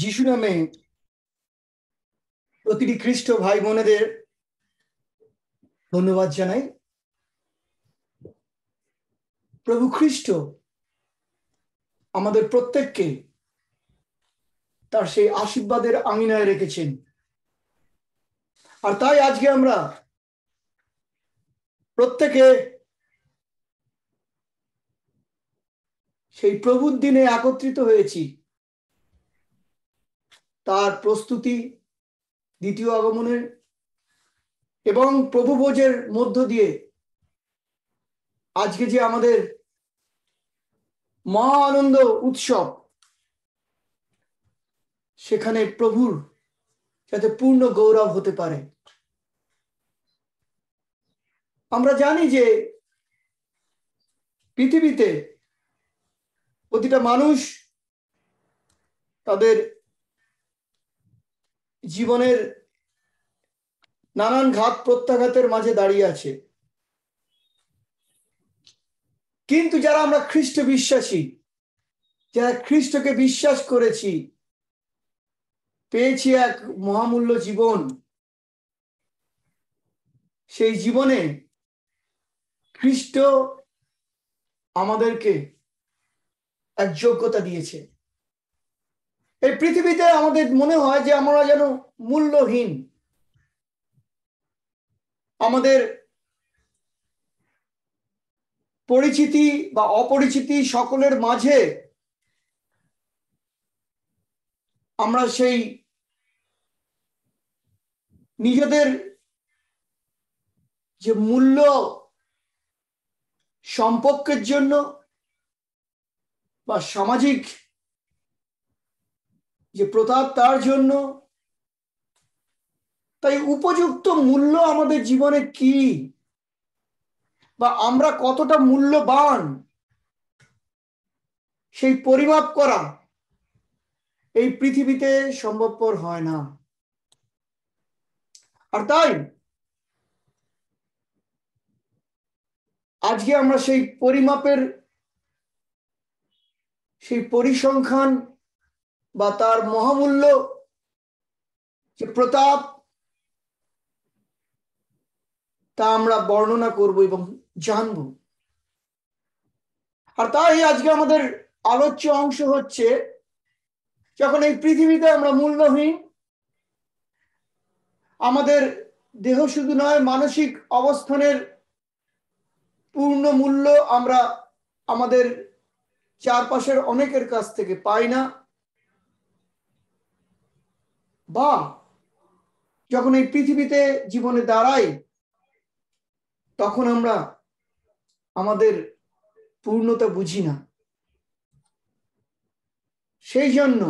যিশু নামে প্রতিটি খ্রিস্ট ভাই বোনেদের ধন্যবাদ জানাই। প্রভু খ্রিস্ট আমাদের প্রত্যেককে তার সেই আশীর্বাদের আঙিনায় রেখেছেন। আর তাই আজকে আমরা প্রত্যেকে সেই প্রভুর দিনে একত্রিত হয়েছি। তার প্রস্তুতি, দ্বিতীয় আগমনের এবং প্রভু ভোজের মধ্য দিয়ে আজকে যে আমাদের মহা আনন্দ উৎসব, সেখানে প্রভুর যাতে পূর্ণ গৌরব হতে পারে। আমরা জানি যে পৃথিবীতে প্রতিটা মানুষ তাদের জীবনের নানান ঘাত প্রত্যাঘাতের মাঝে দাঁড়িয়ে আছে। কিন্তু যারা আমরা খ্রিস্ট বিশ্বাসী, যারা খ্রিস্টকে বিশ্বাস করেছি, পেয়েছি এক মহামূল্য জীবন, সেই জীবনে খ্রিস্ট আমাদেরকে এক যোগ্যতা দিয়েছে। এই পৃথিবীতে আমাদের মনে হয় যে আমরা যেন মূল্যহীন। আমাদের পরিচিতি বা অপরিচিতি সকলের মাঝে আমরা সেই নিজেদের যে মূল্য সম্পর্কের জন্য বা সামাজিক যে প্রতাপ তার জন্য, তাই উপযুক্ত মূল্য আমাদের জীবনে কি? বা আমরা কতটা মূল্যবান? সেই পরিমাপ করা এই পৃথিবীতে সম্ভবপর হয় না। আর তাই, আজকে আমরা সেই পরিমাপের, সেই পরিসংখ্যান বা তার মহামূল্য যে প্রতাপ, তা আমরা বর্ণনা করব এবং জানব। আর তাই আজকে আমাদের আলোচ্য অংশ হচ্ছে, যখন এই পৃথিবীতে আমরা মূল্যহীন, আমাদের দেহ শুধু নয়, মানসিক অবস্থানের পূর্ণ মূল্য আমরা আমাদের চারপাশের অনেকের কাছ থেকে পাই না। বা যখন এই পৃথিবীতে জীবনে দাঁড়াই, তখন আমরা আমাদের পূর্ণতা বুঝি না। সেই জন্য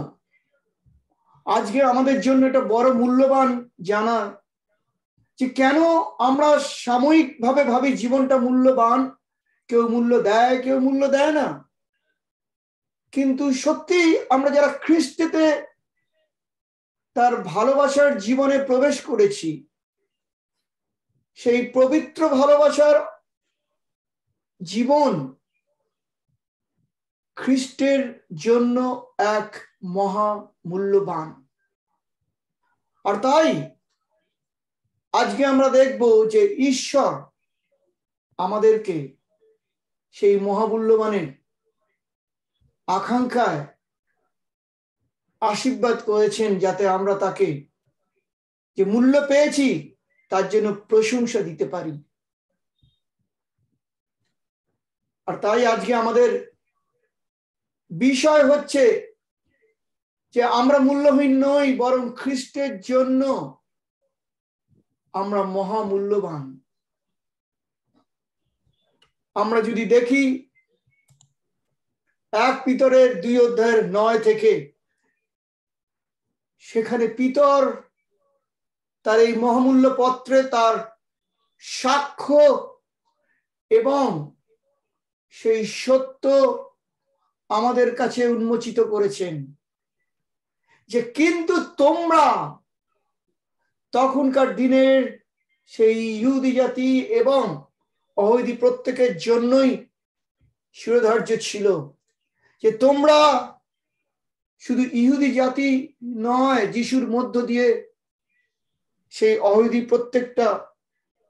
আজকে আমাদের জন্য এটা বড় মূল্যবান জানা যে কেন আমরা সাময়িক ভাবে ভাবি জীবনটা মূল্যবান, কেউ মূল্য দেয়, কেউ মূল্য দেয় না। কিন্তু সত্যি আমরা যারা খ্রিস্টেতে তার ভালোবাসার জীবনে প্রবেশ করেছি। সেই পবিত্র ভালোবাসার জীবন খ্রিস্টের জন্য এক মহা মূল্যবান। আর তাই আজকে আমরা দেখব যে ঈশ্বর আমাদেরকে সেই মহামূল্যবানের আকাঙ্ক্ষায় আশীর্বাদ করেছেন যাতে আমরা তাকে যে মূল্য পেয়েছি, তার জন্য প্রশংসা দিতে পারি। আর তাই আজকে আমাদের বিষয় হচ্ছে যে আমরা মূল্যহীন নই, বরং খ্রিস্টের জন্য আমরা মহামূল্যবান। আমরা যদি দেখি, এক পিতরের দুই অধ্যায়ের নয় থেকে সেখানে পিতর তার এই মহামূল্য পত্রে তার সাক্ষ্য এবং সেই সত্য আমাদের কাছে উন্মোচিত করেছেন। যে কিন্তু তোমরা তখনকার দিনের সেই ইহুদি জাতি এবং অহৈদি প্রত্যেকের জন্যই শিরোধার্য ছিল। যে তোমরা শুধু ইহুদি জাতি নয়, যিশুর মধ্য দিয়ে সেই অহুদি প্রত্যেকটা,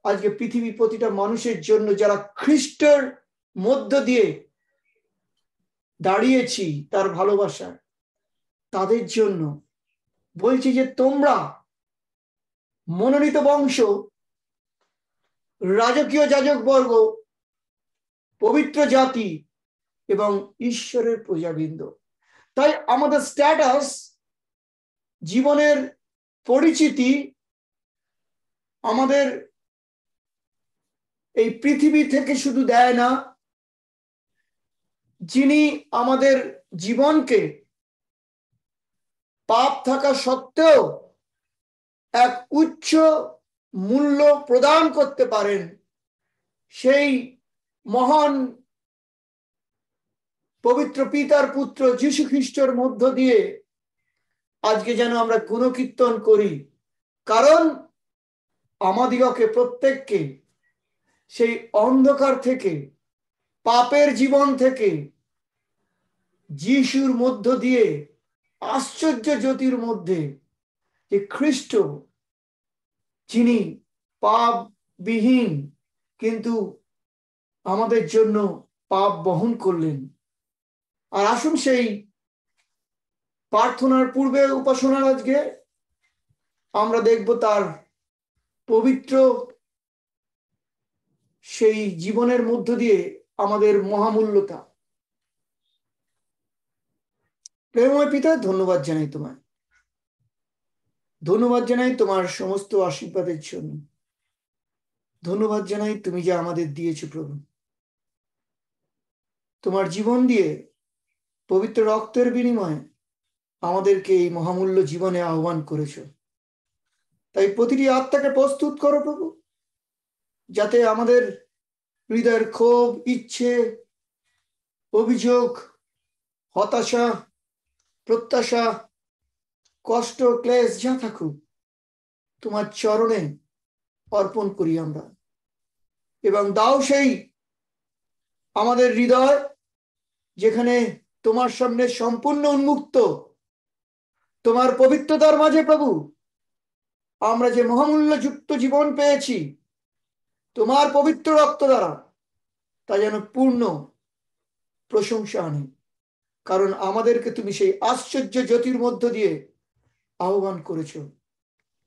আজকে পৃথিবী প্রতিটা মানুষের জন্য যারা খ্রিস্টের মধ্য দিয়ে দাঁড়িয়েছি তার ভালোবাসা, তাদের জন্য বলছি যে তোমরা মনোনীত বংশ, রাজকীয় যাজক বর্গ, পবিত্র জাতি এবং ঈশ্বরের প্রজাবৃন্দ। তাই আমাদের স্ট্যাটাস জীবনের পরিচিতি আমাদের এই পৃথিবী থেকে শুধু দেয় না, যিনি আমাদের জীবনকে পাপ থাকা সত্ত্বেও এক উচ্চ মূল্য প্রদান করতে পারেন, সেই মহান পবিত্র পিতার পুত্র যীশু খ্রিস্টর মধ্য দিয়ে আজকে যেন আমরা গুণকীর্তন করি। কারণ আমাদিগকে প্রত্যেককে সেই অন্ধকার থেকে, পাপের জীবন থেকে যিশুর মধ্য দিয়ে, আশ্চর্য জ্যোতির মধ্যে যে খ্রিস্ট, যিনি পাপবিহীন কিন্তু আমাদের জন্য পাপ বহন করলেন। আর আসুন সেই প্রার্থনার পূর্বে উপাসনার আজকে আমরা দেখব তার পবিত্র সেই জীবনের মধ্য দিয়ে আমাদের মহামূল্যতা। প্রেমময় পিতা, ধন্যবাদ জানাই তোমায়। ধন্যবাদ জানাই তোমার সমস্ত আশীর্বাদের জন্য। ধন্যবাদ জানাই তুমি যে আমাদের দিয়েছ প্রভু। তোমার জীবন দিয়ে পবিত্র রক্তের বিনিময়ে আমাদেরকে এই মহামূল্য জীবনে আহ্বান করেছ। তাই প্রতিটি আত্মাকে প্রস্তুত করো প্রভু, যাতে আমাদের হৃদয়ের ক্ষোভ, ইচ্ছে, অভিযোগ, হতাশা, প্রত্যাশা, কষ্ট, ক্লেশ যা থাকুক, তোমার চরণে অর্পণ করি আমরা। এবং দাও সেই আমাদের হৃদয়, যেখানে তোমার সামনে সম্পূর্ণ উন্মুক্ত। তোমার পবিত্রতার মাঝে প্রভু, আমরা যে মহামূল্যযুক্ত জীবন পেয়েছি, তোমার পবিত্র রক্ত দ্বারা তা যেন পূর্ণ, প্রশংসা আনে। কারণ আমাদেরকে তুমি সেই আশ্চর্য জ্যোতির মধ্য দিয়ে আহ্বান করেছ।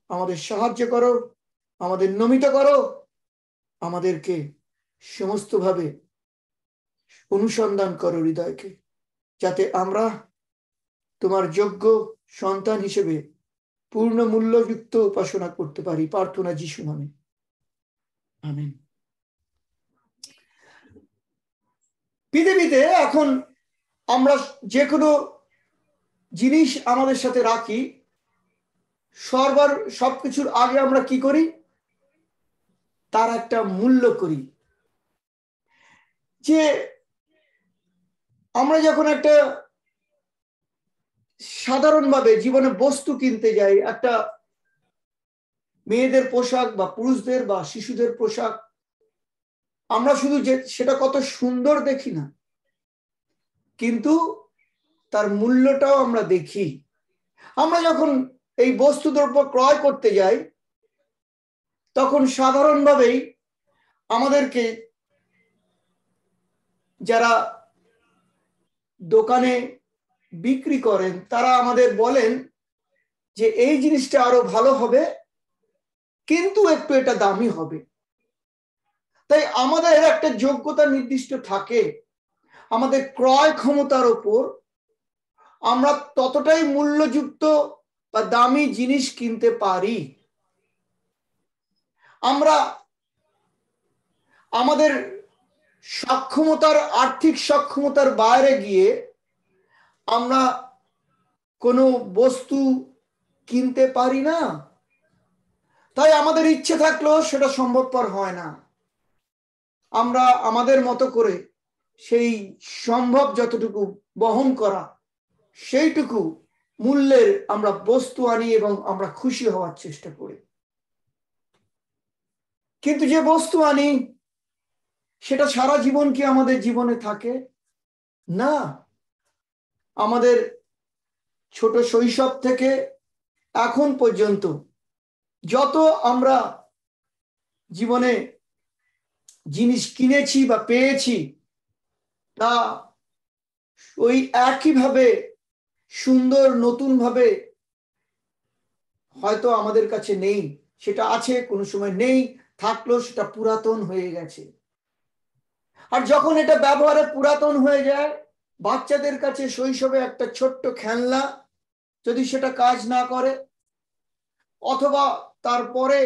আমাদের সাহায্য করো, আমাদের নমিত করো, আমাদেরকে সমস্তভাবে অনুসন্ধান করো হৃদয়কে। যাতে আমরা তোমার যোগ্য সন্তান হিসেবে পূর্ণ মূল্যযুক্ত উপাসনা করতে পারি, প্রার্থনা যিশু নামে। আমেন। পৃথিবীতে এখন আমরা যে কোনো জিনিস আমাদের সাথে রাখি, সরবার সবকিছুর আগে আমরা কি করি? তার একটা মূল্য করি। যে আমরা যখন একটা সাধারণভাবে জীবনে বস্তু কিনতে যাই, একটা মেয়েদের পোশাক বা পুরুষদের বা শিশুদের পোশাক, আমরা শুধু যে, সেটা কত সুন্দর দেখি না। কিন্তু তার মূল্যটাও আমরা দেখি। আমরা যখন এই বস্তু দ্রব্য ক্রয় করতে যাই, তখন সাধারণভাবেই আমাদেরকে যারা দোকানে বিক্রি করেন, তারা আমাদের বলেন যে এই জিনিসটা আরও ভালো হবে, কিন্তু একটু এটা দামি হবে। তাই আমাদের একটা যোগ্যতা নির্দিষ্ট থাকে। আমাদের ক্রয় ক্ষমতার ওপর আমরা ততটাই মূল্যযুক্ত বা দামি জিনিস কিনতে পারি। আমরা আমাদের সক্ষমতার, আর্থিক সক্ষমতার বাইরে গিয়ে আমরা কোনো বস্তু কিনতে পারি না। তাই আমাদের ইচ্ছে থাকলেও সেটা সম্ভবপর হয় না। আমরা আমাদের মতো করে সেই সম্ভব যতটুকু বহন করা, সেইটুকু মূল্যের আমরা বস্তু আনি এবং আমরা খুশি হওয়ার চেষ্টা করি। কিন্তু যে বস্তু আনি সেটা সারা জীবন কি আমাদের জীবনে থাকে? না। আমাদের ছোট শৈশব থেকে এখন পর্যন্ত যত আমরা জীবনে জিনিস কিনেছি বা পেয়েছি, তা ওই একইভাবে সুন্দর নতুন ভাবে হয়তো আমাদের কাছে নেই। সেটা আছে, কোনো সময় নেই থাকল সেটা পুরাতন হয়ে গেছে। আর যখন এটা ব্যবহারে পুরাতন হয়ে যায়, বাচ্চাদের কাছে শৈশবে একটা ছোট্ট খেলনা যদি সেটা কাজ না করে, অথবা তারপরে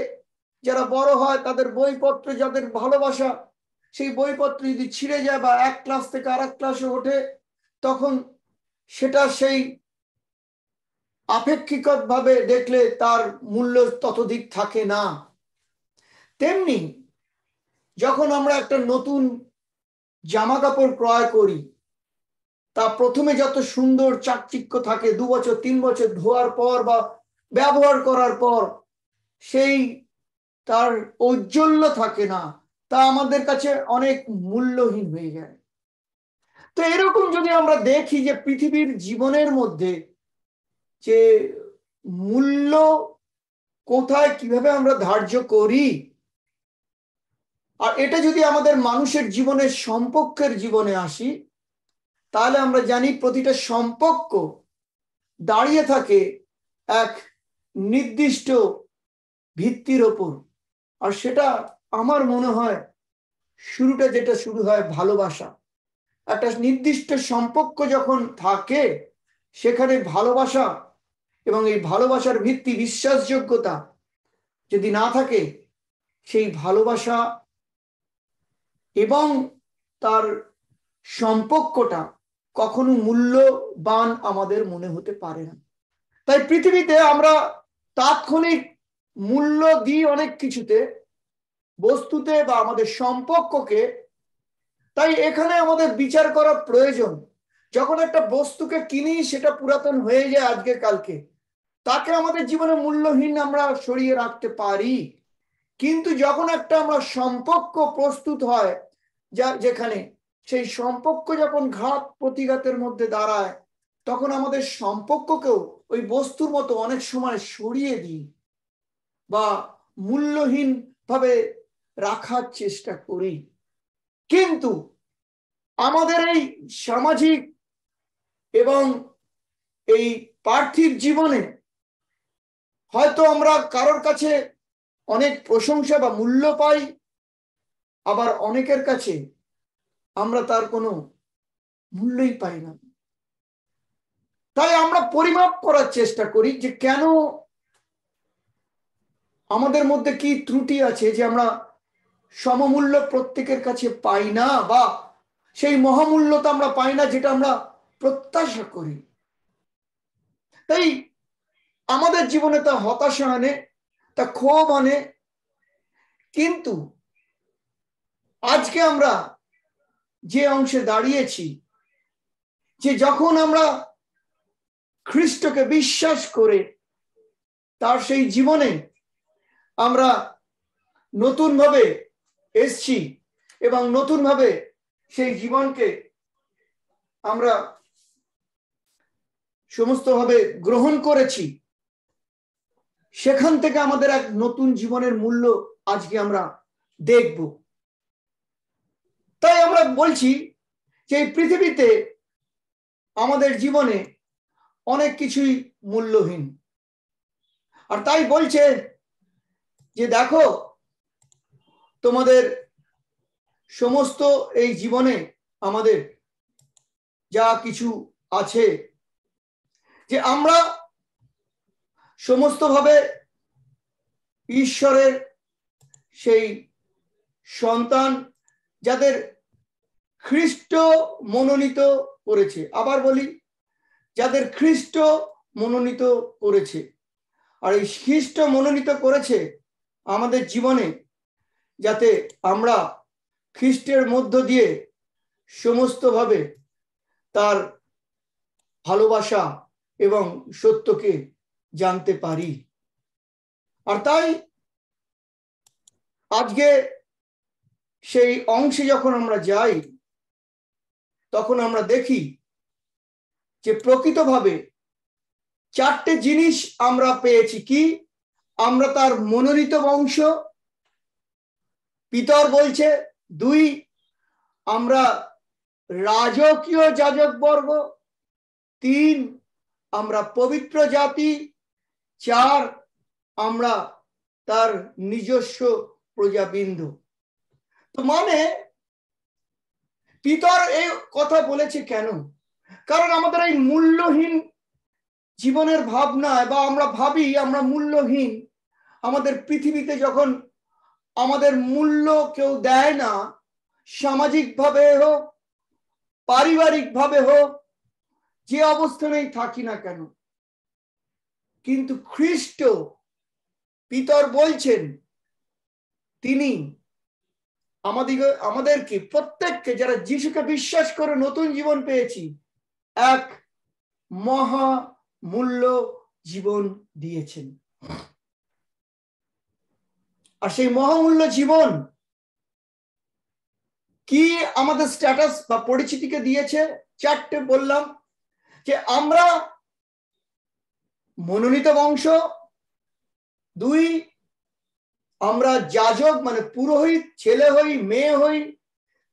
যারা বড় হয় তাদের বইপত্র, যাদের ভালোবাসা, সেই বইপত্র যদি ছিঁড়ে যায় বা এক ক্লাস থেকে আর এক ক্লাসে ওঠে, তখন সেটা সেই আপেক্ষিকত ভাবে দেখলে তার মূল্য ততোধিক থাকে না। তেমনি যখন আমরা একটা নতুন জামা কাপড় ক্রয় করি, তা প্রথমে যত সুন্দর চাকচিক্য থাকে, দু বছর, তিন বছর ধোয়ার পর বা ব্যবহার করার পর, সেই তার ঔজ্জ্বল্য থাকে না, তা আমাদের কাছে অনেক মূল্যহীন হয়ে যায়। তো এরকম যদি আমরা দেখি যে পৃথিবীর জীবনের মধ্যে যে মূল্য কোথায়, কীভাবে আমরা ধার্য করি আর এটা যদি আমাদের মানুষের জীবনের সম্পর্কের জীবনে আসি, তাহলে আমরা জানি প্রতিটা সম্পর্ক দাঁড়িয়ে থাকে এক নির্দিষ্ট ভিত্তির ওপর। আর সেটা আমার মনে হয় শুরুটা যেটা শুরু হয় ভালোবাসা। একটা নির্দিষ্ট সম্পর্ক যখন থাকে, সেখানে ভালোবাসা এবং এই ভালোবাসার ভিত্তি বিশ্বাসযোগ্যতা যদি না থাকে, সেই ভালোবাসা এবং তার সম্পর্কটা কখনো মূল্যবান আমাদের মনে হতে পারে না। তাই পৃথিবীতে আমরা তাৎক্ষণিক মূল্য দিই অনেক কিছুতে, বস্তুতে বা আমাদের সম্পর্ককে। তাই এখানে আমাদের বিচার করা প্রয়োজন। যখন একটা বস্তুকে কিনি, সেটা পুরাতন হয়ে যায় আজকে কালকে। তাকে আমাদের জীবনে মূল্যহীন আমরা সরিয়ে রাখতে পারি। কিন্তু যখন একটা আমরা সম্পর্ক প্রস্তুত হয় যা যেখানে সেই সম্পর্ক যখন ঘাত প্রতিঘাতের মধ্যে দাঁড়ায়, তখন আমাদের সম্পর্ককেও ওই বস্তুর মতো অনেক সময় সরিয়ে দিই বা মূল্যহীন ভাবে রাখার চেষ্টা করি। কিন্তু আমাদের এই সামাজিক এবং এই পার্থিব জীবনে হয়তো আমরা কারোর কাছে অনেক প্রশংসা বা মূল্য পাই আবার অনেকের কাছে আমরা তার কোনো মূল্যই পাই না। তাই আমরা পরিমাপ করার চেষ্টা করি যে কেন আমাদের মধ্যে কি ত্রুটি আছে যে আমরা সমমূল্য প্রত্যেকের কাছে পাই না বা সেই মহামূল্য তো আমরা পাই না যেটা আমরা প্রত্যাশা করি। তাই আমাদের জীবনে তা হতাশা আনে, তা ক্ষোভ আনে, কিন্তু আজকে আমরা যে অংশে দাঁড়িয়েছি, যে যখন আমরা খ্রিস্টকে বিশ্বাস করে তার সেই জীবনে আমরা নতুনভাবে এসছি এবং নতুনভাবে সেই জীবনকে আমরা সমস্তভাবে গ্রহণ করেছি, সেখান থেকে আমাদের এক নতুন জীবনের মূল্য আজকে আমরা দেখব। তাই আমরা বলছি যে এই পৃথিবীতে আমাদের জীবনে অনেক কিছুই মূল্যহীন। আর তাই বলছে যে দেখো, তোমাদের সমস্ত এই জীবনে আমাদের যা কিছু আছে, যে আমরা সমস্তভাবে ঈশ্বরের সেই সন্তান যাদের খ্রিস্ট মনোনীত করেছে। আবার বলি, যাদের খ্রিস্ট মনোনীত করেছে। আর এই খ্রিস্ট মনোনীত করেছে আমাদের জীবনে যাতে আমরা খ্রিস্টের মধ্য দিয়ে সমস্তভাবে তার ভালোবাসা এবং সত্যকে জানতে পারি। আর তাই আজকে সেই অংশে যখন আমরা যাই, তখন আমরা দেখি যে প্রকৃতভাবে চারটে জিনিস আমরা পেয়েছি কি? আমরা তার মনোনীত বংশ। পিতর বলছে, দুই, আমরা রাজকীয় যাজক বর্গ। তিন, আমরা পবিত্র জাতি। চার, আমরা তার নিজস্ব প্রজাবিন্দু। মানে পিতর এই কথা বলেছে কেন? কারণ আমাদের এই মূল্যহীন জীবনের ভাবনায় বা আমরা ভাবি আমরা মূল্যহীন। আমাদের পৃথিবীতে যখন আমাদের মূল্য কেউ দেয় না সামাজিক ভাবে হোক পারিবারিক ভাবে হোক, যে অবস্থানেই থাকি না কেন? কিন্তু খ্রিস্ট পিতর বলছেন, তিনি আমাদের আমাদেরকে, প্রত্যেককে যারা যিশুকে বিশ্বাস করে নতুন জীবন পেয়েছি, এক মহা মূল্য জীবন দিয়েছেন। আর সেই মহামূল্য জীবন কি আমাদের স্ট্যাটাস বা পরিচিতিকে দিয়েছে? চারটে বললাম, যে আমরা মনোনীত বংশ, দুই আমরা যাজক মানে পুরোহিত, ছেলে হই, মেয়ে হই,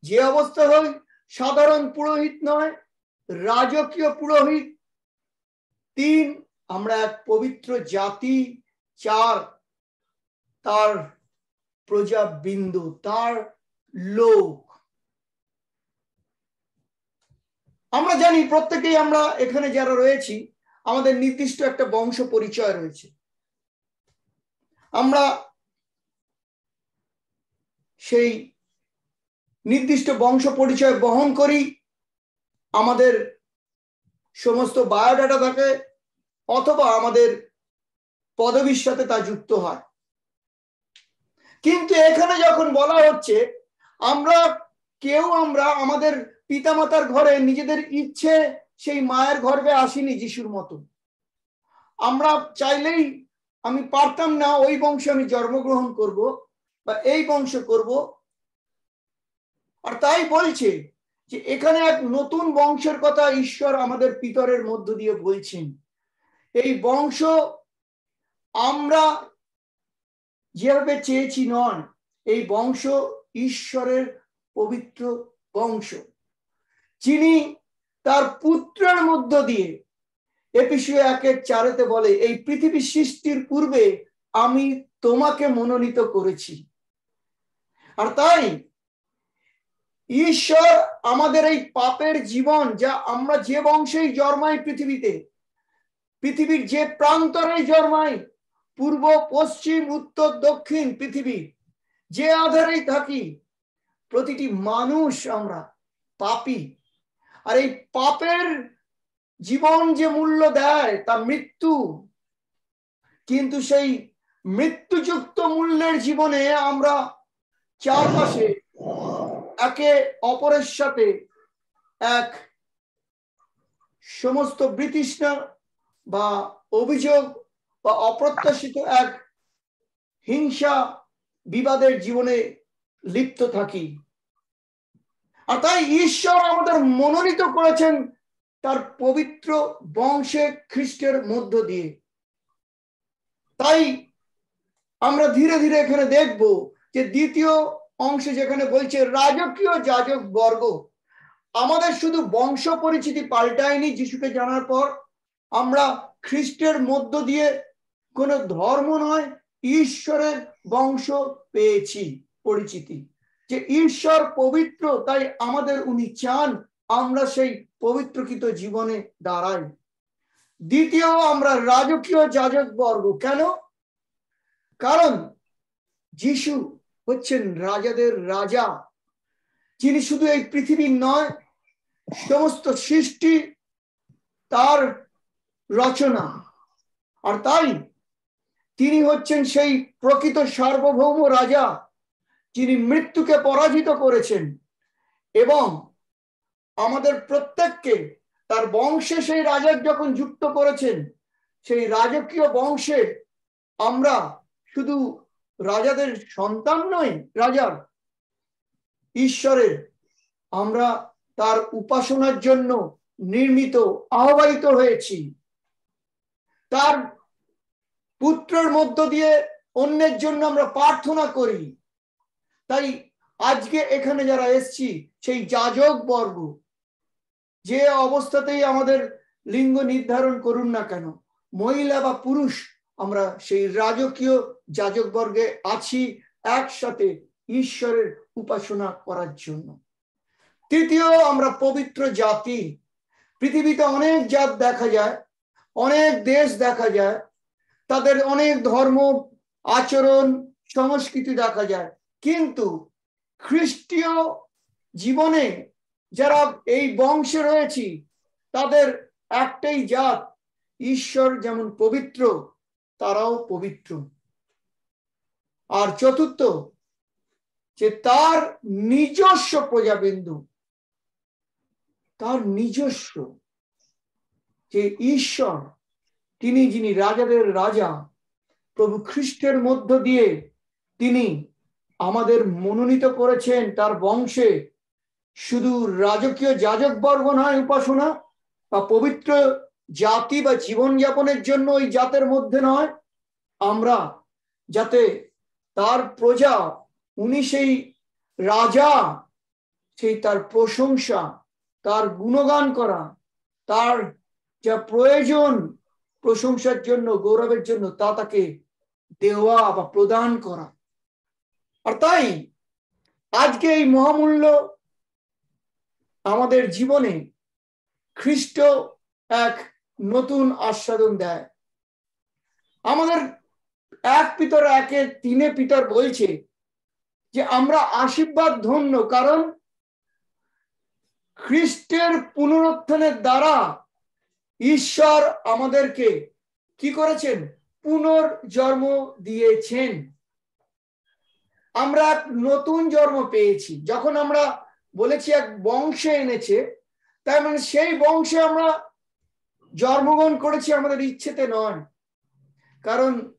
যে অবস্থা হই, সাধারণ পুরোহিত নয়, রাজকীয় পুরোহিত। তিন, আমরা এক পবিত্র জাতি। চার, তার প্রজাবিন্দু, তার লোক। আমরা জানি প্রত্যেকেই আমরা এখানে যারা রয়েছি, আমাদের নির্দিষ্ট একটা বংশ পরিচয় রয়েছে। আমরা সেই নির্দিষ্ট বংশ পরিচয় বহন করি। আমাদের সমস্ত বায়োডাটা থাকে অথবা আমাদের পদবীর সাথে তা যুক্ত হয়। কিন্তু এখানে যখন বলা হচ্ছে, আমরা কেউ আমরা আমাদের পিতামাতার ঘরে নিজেদের ইচ্ছে সেই মায়ের গর্ভে আসিনি যিশুর মতো আমরা চাইলেই আমি পারতাম না ওই বংশে আমি জন্মগ্রহণ করব। বা এই বংশ করব। আর তাই বলছে যে এখানে এক নতুন বংশের কথা ঈশ্বর আমাদের পিতরের মধ্য দিয়ে বলছেন। এই বংশ আমরা যেভাবে চেয়েছি নন, এই বংশ ঈশ্বরের পবিত্র বংশ। যিনি তার পুত্রের মধ্য দিয়ে এপিসিও একের চারেতে বলে, এই পৃথিবী সৃষ্টির পূর্বে আমি তোমাকে মনোনীত করেছি। আর তাই ঈশ্বর আমাদের এই পাপের জীবন যা আমরা যে বংশেই জন্মাই পৃথিবীতে, পৃথিবীর যে প্রান্তরে জন্মাই, পূর্ব, পশ্চিম, উত্তর, দক্ষিণ পৃথিবী, যে আধারেই থাকি, প্রতিটি মানুষ আমরা পাপি। আর এই পাপের জীবন যে মূল্য দেয়, তা মৃত্যু। কিন্তু সেই মৃত্যুযুক্ত মূল্যের জীবনে আমরা চারপাশে একে অপরের সাথে এক সমস্ত বৃতৃষ্ণা বা অভিযোগ বা অপ্রত্যাশিত এক হিংসা বিবাদের জীবনে লিপ্ত থাকি। আর তাই ঈশ্বর আমাদের মনোনীত করেছেন তার পবিত্র বংশে খ্রিস্টের মধ্য দিয়ে। তাই আমরা ধীরে ধীরে এখানে দেখব যে দ্বিতীয় অংশে যেখানে বলছে রাজকীয় যাজক বর্গ, আমাদের শুধু বংশ পরিচিতি পাল্টায়নি যিশুকে জানার পর। আমরা খ্রিস্টের মধ্য দিয়ে কোনো ধর্ম নয়, ঈশ্বরের বংশ পেয়েছি, পরিচিতি। যে ঈশ্বর পবিত্র, তাই আমাদের উনি চান আমরা সেই পবিত্রকৃত জীবনে দাঁড়াই। দ্বিতীয় আমরা রাজকীয় যাজক বর্গ। কেন? কারণ যিশু হচ্ছেন রাজাদের রাজা, যিনি শুধু এই পৃথিবীর নয়, সমস্ত সৃষ্টি তার রচনা। আর তাই তিনি হচ্ছেন সেই প্রকৃত সার্বভৌম রাজা, যিনি মৃত্যুকে পরাজিত করেছেন এবং আমাদের প্রত্যেককে তার বংশে সেই রাজার যখন যুক্ত করেছেন, সেই রাজকীয় বংশে আমরা শুধু রাজাদের সন্তান নই রাজার। ঈশ্বরের। আমরা তার উপাসনার জন্য নির্মিত, আহ্বায়িত হয়েছি। তার পুত্রের মধ্য দিয়ে অন্যের জন্য আমরা প্রার্থনা করি। তাই আজকে এখানে যারা এসছি, সেই যাজক বর্গ, যে অবস্থাতেই আমাদের লিঙ্গ নির্ধারণ করুন না কেন, মহিলা বা পুরুষ আমরা সেই রাজকীয় যাজক বর্গে আছি একসাথে ঈশ্বরের উপাসনা করার জন্য। তৃতীয়, আমরা পবিত্র জাতি। পৃথিবীতে অনেক জাত দেখা যায়, অনেক দেশ দেখা যায়, তাদের অনেক ধর্ম, আচরণ, সংস্কৃতি দেখা যায়। কিন্তু খ্রিস্টীয় জীবনে যারা এই বংশে রয়েছি, তাদের একটাই জাত, ঈশ্বর যেমন পবিত্র তারাও পবিত্র। আর চতুর্থ, যে তার নিজস্ব প্রজাবিন্দু, তার নিজস্ব যে ঈশ্বর, তিনি যিনি রাজাদের রাজা, প্রভু খ্রিস্টের মধ্য দিয়ে তিনি আমাদের মনোনীত করেছেন তার বংশে, শুধু রাজকীয় যাজক বর্গ নয়, উপাসনা বা পবিত্র জাতি বা জীবনযাপনের জন্য ওই জাতের মধ্যে নয়। আমরা যাতে তার প্রজা, উনি সেই রাজা, সেই তার প্রশংসা, তার গুণগান করা, তার যা প্রয়োজন প্রশংসার জন্য, গৌরবের জন্য, তা তাকে দেওয়া বা প্রদান করা। আর তাই আজকে এই মহামূল্য আমাদের জীবনে খ্রিস্ট এক নতুন আস্বাদন দেয়। আমাদের এক পিতর একে তিনে পিতর বলছে যে, আমরা আশীর্বাদ ধন্য, কারণ খ্রিস্টের পুনরুত্থানের দ্বারা ঈশ্বর আমাদেরকে কি করেছেন? পুনর্জন্ম দিয়েছেন। আমরা এক নতুন জন্ম পেয়েছি। যখন আমরা বলেছি এক বংশে এনেছে, তার মানে সেই বংশে আমরা জন্মগ্রহণ করেছি আমাদের ইচ্ছেতে নয়। কারণ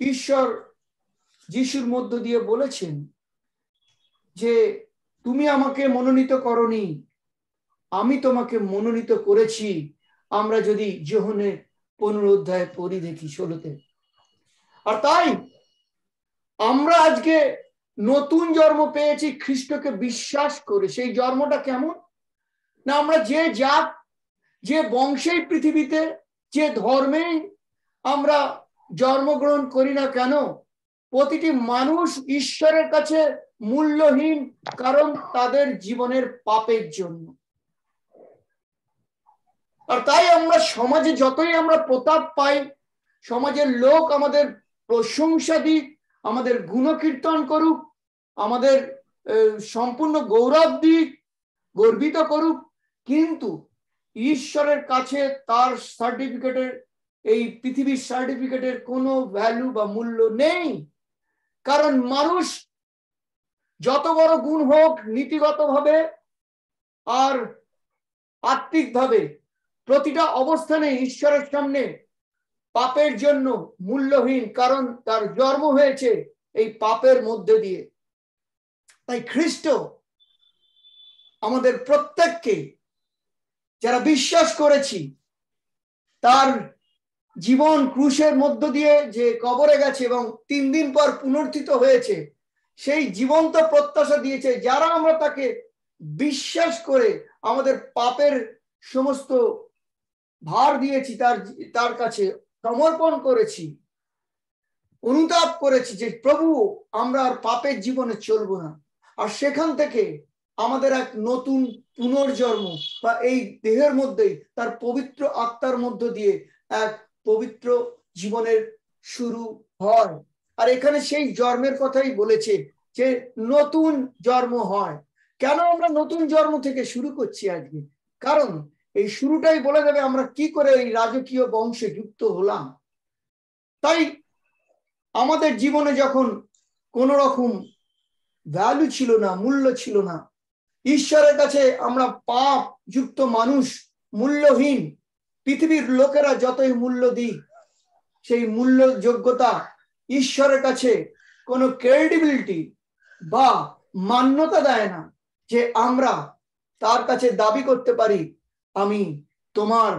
ঈশ্বর যিশুর মধ্য দিয়ে বলেছেন যে, তুমি আমাকে মনোনীত করনি, আমি তোমাকে মনোনীত করেছি। আমরা যদি যোহনে পনেরো অধ্যায় পড়ি দেখি ষোলোতে। আর তাই আমরা আজকে নতুন জন্ম পেয়েছি খ্রিস্টকে বিশ্বাস করে। সেই জন্মটা কেমন? না, আমরা যে জাত যে বংশেই পৃথিবীতে যে ধর্মেই আমরা জন্মগ্রহণ করি না কেন, প্রতিটি মানুষ ঈশ্বরের কাছে মূল্যহীন কারণ তাদের জীবনের পাপের জন্য। আর তাই আমরা সমাজে যতই আমরা প্রতাপ পাই, সমাজের লোক আমাদের প্রশংসা দিক, আমাদের গুণকীর্তন করুক, আমাদের সম্পূর্ণ গৌরব দিক, গর্বিত করুক, কিন্তু ঈশ্বরের কাছে তার সার্টিফিকেটের এই পৃথিবীর সার্টিফিকেটের কোনো ভ্যালু বা মূল্য নেই। কারণ মানুষ যত বড় গুণ হোক নীতিগতভাবে আর আত্মিকভাবে প্রতিটা অবস্থানে ঈশ্বরের সামনে পাপের জন্য মূল্যহীন, কারণ তার জন্ম হয়েছে এই পাপের মধ্যে দিয়ে। তাই খ্রিস্ট আমাদের প্রত্যেককে যারা বিশ্বাস করেছি, তার জীবন ক্রুশের মধ্য দিয়ে যে কবরে গেছে এবং তিন দিন পর পুনর্থিত হয়েছে, সেই জীবন্ত প্রত্যাশা দিয়েছে যারা আমরা তাকে বিশ্বাস করে আমাদের পাপের সমস্ত ভার দিয়েছি, তার তার কাছে সমর্পণ করেছি, অনুতাপ করেছি যে প্রভু, আমরা আর পাপের জীবনে চলবো না। আর সেখান থেকে আমাদের এক নতুন পুনর্জন্ম বা এই দেহের মধ্যেই তার পবিত্র আত্মার মধ্য দিয়ে এক পবিত্র জীবনের শুরু হয়। আর এখানে সেই জন্মের কথাই বলেছে যে নতুন জন্ম হয়। কেন আমরা নতুন জন্ম থেকে শুরু করছি আজকে? কারণ এই শুরুটাই বলে দেবে আমরা কি করে এই রাজকীয় বংশে যুক্ত হলাম। তাই আমাদের জীবনে যখন কোন রকম ভ্যালু ছিল না, মূল্য ছিল না ঈশ্বরের কাছে আমরা পাপ যুক্ত মানুষ, মূল্যহীন। পৃথিবীর লোকেরা যতই মূল্য দিই সেই মূল্য যোগ্যতা ঈশ্বরের কাছে কোনো ক্রেডিবিলিটি বা মান্যতা দেয় না যে আমরা তার কাছে দাবি করতে পারি, আমি তোমার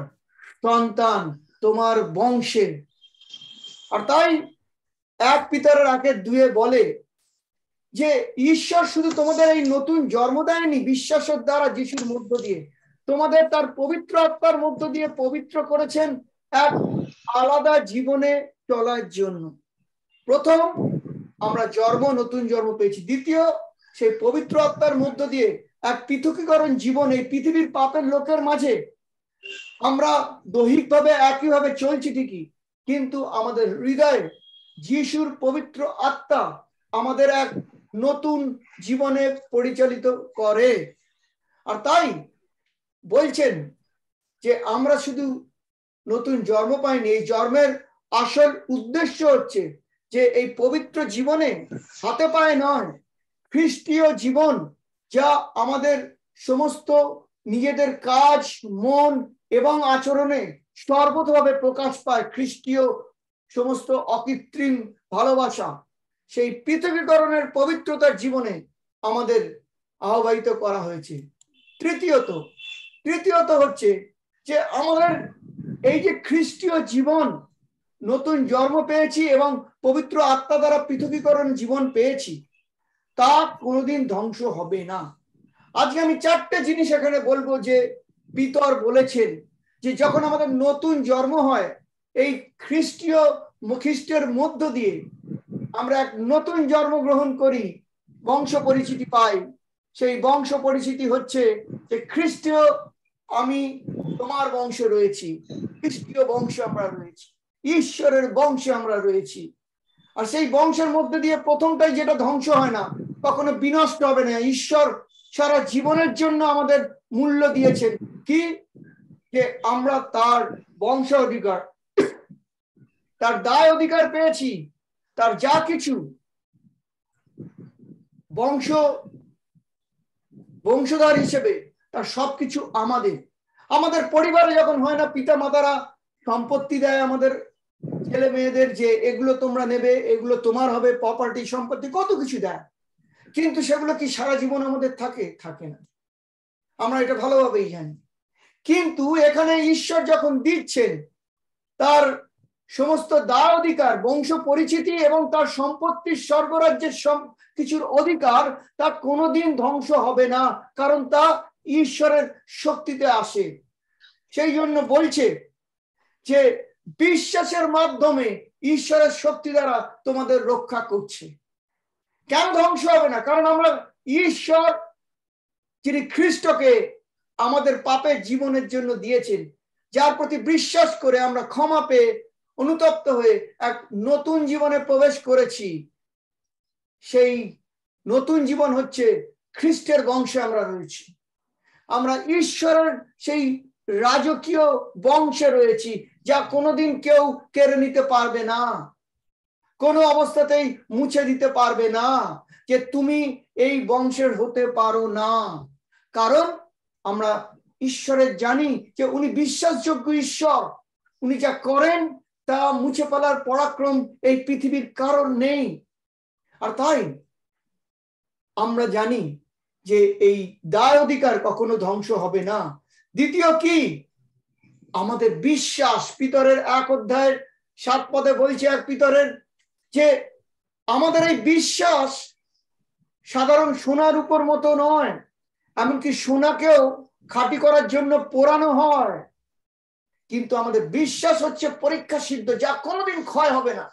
সন্তান, তোমার বংশে আর তাই এক পিতারের আগে দুয়ে বলে যে ঈশ্বর শুধু তোমাদের এই নতুন জন্ম দেয়নি, বিশ্বাসের দ্বারা যিশুর মধ্য দিয়ে। তোমাদের তার পবিত্র আত্মার মধ্য দিয়ে পবিত্র করেছেন এক আলাদা জীবনে চলার জন্য। প্রথম আমরা জন্ম, নতুন জন্ম পেয়েছি। দ্বিতীয়, সেই পবিত্র আত্মার মধ্য দিয়ে এক পৃথকীকরণ জীবন, এই পৃথিবীর পাপের লোকের মাঝে আমরা দৈহিকভাবে একইভাবে চলছি ঠিকই, কিন্তু আমাদের হৃদয়ে যিশুর পবিত্র আত্মা আমাদের এক নতুন জীবনে পরিচালিত করে। আর তাই বলছেন যে আমরা শুধু নতুন জন্ম পাইনি, এই জন্মের আসল উদ্দেশ্য হচ্ছে যে এই পবিত্র জীবনে হাতে পায়ে নয়, খ্রিস্টীয় জীবন যা আমাদের সমস্ত নিজেদের কাজ, মন এবং আচরণে সর্বতভাবে প্রকাশ পায় খ্রিস্টীয় সমস্ত অকৃত্রিম ভালোবাসা। সেই পৃথকীকরণের পবিত্রতার জীবনে আমাদের আহ্বায়িত করা হয়েছে। তৃতীয়ত তৃতীয়ত হচ্ছে যে আমাদের এই যে খ্রিস্টীয় জীবন, নতুন জন্ম পেয়েছি এবং পবিত্র আত্মা দ্বারা পৃথকীকরণ জীবন পেয়েছি, তা কোনোদিন ধ্বংস হবে না। আজকে আমি চারটে জিনিস এখানে বলব যে পিতর বলেছেন যে যখন আমাদের নতুন জন্ম হয়, এই খ্রিস্টীয় খ্রিস্টের মধ্য দিয়ে আমরা এক নতুন জন্মগ্রহণ করি, বংশ পরিচিতি পাই। সেই বংশ পরিচিতি হচ্ছে যে খ্রিস্টীয় আমি তোমার বংশে রয়েছি, খ্রিস্টীয় বংশে আমরা রয়েছি, ঈশ্বরের বংশে আমরা রয়েছি। আর সেই বংশের মধ্যে দিয়ে প্রথমটাই যেটা ধ্বংস হয় না, কখনো বিনষ্ট হবে না। ঈশ্বর সারা জীবনের জন্য আমাদের মূল্য দিয়েছেন। কি? যে আমরা তার বংশ অধিকার তার দায় অধিকার পেয়েছি। তার যা কিছু বংশ, বংশধর হিসেবে তার সবকিছু আমাদের। আমাদের পরিবারে যখন হয় না পিতা মাতারা সম্পত্তি দেয় আমাদের ছেলে মেয়েদের যে এগুলো তোমরা নেবে, এগুলো তোমার হবে প্রপার্টি সম্পত্তি, কত কিছু দেয়। কিন্তু সেগুলো কি সারা জীবন আমাদের থাকে? থাকে না। আমরা এটা ভালোভাবেই জানি। কিন্তু এখানে ঈশ্বর যখন দিচ্ছেন, তার সমস্ত দায় অধিকার বংশ পরিচিতি এবং তার সম্পত্তির স্বর্গরাজ্যের কিছুর অধিকার তা কোনোদিন ধ্বংস হবে না, কারণ তা ঈশ্বরের শক্তিতে আসে। সেই জন্য বলছে যে বিশ্বাসের মাধ্যমে ঈশ্বরের শক্তি দ্বারা তোমাদের রক্ষা করছে। কেন ধ্বংস হবে না? কারণ আমরা ঈশ্বর, যিনি খ্রিস্টকে আমাদের পাপের জীবনের জন্য দিয়েছেন, যার প্রতি বিশ্বাস করে আমরা ক্ষমা পেয়ে অনুতপ্ত হয়ে এক নতুন জীবনে প্রবেশ করেছি। সেই নতুন জীবন হচ্ছে খ্রিস্টের বংশে আমরা রয়েছি। আমরা ঈশ্বরের সেই রাজকীয় বংশে রয়েছি, যা কোনোদিন কেউ কেড়ে নিতে পারবে না। কোনো অবস্থাতেই মুছে দিতে পারবে না যে তুমি এই বংশের হতে পারো না। কারণ আমরা ঈশ্বরের জানি যে উনি বিশ্বাসযোগ্য ঈশ্বর। উনি যা করেন তা মুছে ফেলার পরাক্রম এই পৃথিবীর কারণ নেই। আর তাই আমরা জানি যে এই দায় অধিকার কখনো ধ্বংস হবে না। দ্বিতীয় কি? আমাদের বিশ্বাস পিতরের এক অধ্যায়ের সাত পদে বলছে এক পিতরের যে আমাদের এই বিশ্বাস সাধারণ সোনার উপর মতো নয়, এমনকি সোনাকেও খাঁটি করার জন্য পোড়ানো হয়। কিন্তু আমাদের বিশ্বাস হচ্ছে পরীক্ষা সিদ্ধ, যা কোনোদিন ক্ষয় হবে না।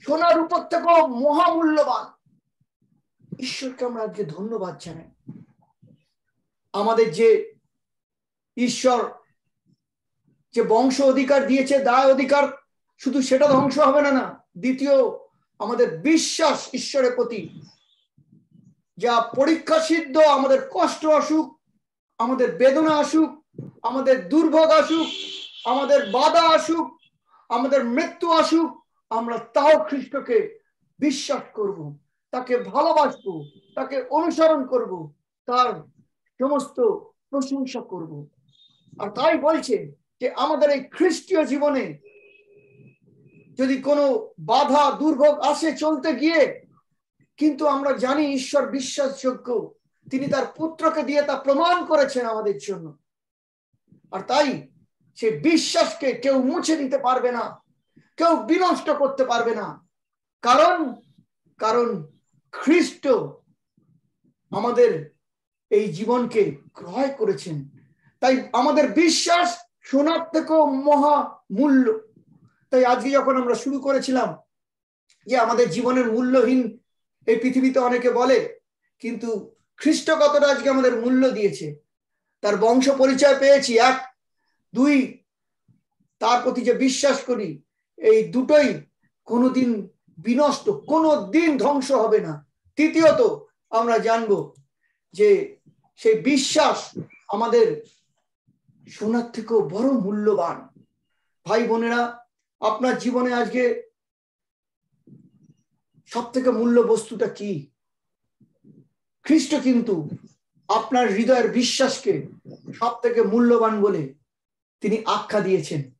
সোনার উপর থেকেও মহামূল্যবান। ঈশ্বরকে আমরা আজকে ধন্যবাদ জানাই। আমাদের যে ঈশ্বর যে বংশ অধিকার দিয়েছে, দায় অধিকার, শুধু সেটা ধ্বংস হবে না না। দ্বিতীয়, আমাদের বিশ্বাস ঈশ্বরের প্রতি। যা পরীক্ষা সিদ্ধ, আমাদের কষ্ট আসুক, আমাদের বেদনা আসুক আমাদের দুর্ভোগ আসুক, আমাদের বাধা আসুক, আমাদের মৃত্যু আসুক, আমরা তাও খ্রিস্টকে বিশ্বাস করব, তাকে ভালোবাসবো, তাকে অনুসরণ করব, তার সমস্ত প্রশংসা করব। আর তাই বলছে যে আমাদের এই খ্রিস্টীয় জীবনে যদি কোনো বাধা, দুর্ভোগ আসে চলতে গিয়ে, কিন্তু আমরা জানি ঈশ্বর বিশ্বাসযোগ্য, তিনি তার পুত্রকে দিয়ে তা প্রমাণ করেছেন আমাদের জন্য। আর তাই সে বিশ্বাসকে কেউ মুছে দিতে পারবে না, কেউ বিনষ্ট করতে পারবে না। কারণ কারণ খ্রিস্ট আমাদের এই জীবনকে ক্রয় করেছেন। তাই আমাদের বিশ্বাস সোনার থেকেও মহা মূল্য। তাই আজকে যখন আমরা শুরু করেছিলাম যে আমাদের জীবনের মূল্যহীন, এই পৃথিবীতে অনেকে বলে, কিন্তু খ্রিস্ট কতটা আজকে আমাদের মূল্য দিয়েছে? তার বংশ পরিচয় পেয়েছি, এক, দুই, তার প্রতি যে বিশ্বাস করি, এই দুটোই কোনোদিন বিনষ্ট কোনো দিন ধ্বংস হবে না। তৃতীয়ত, আমরা জানব যে সেই বিশ্বাস আমাদের সোনার থেকেও বড় মূল্যবান। ভাই বোনেরা, আপনার জীবনে আজকে সব থেকে মূল্য বস্তুটা কি? খ্রিস্ট কিন্তু আপনার হৃদয়ের বিশ্বাসকে সব থেকে মূল্যবান বলে তিনি আখ্যা দিয়েছেন।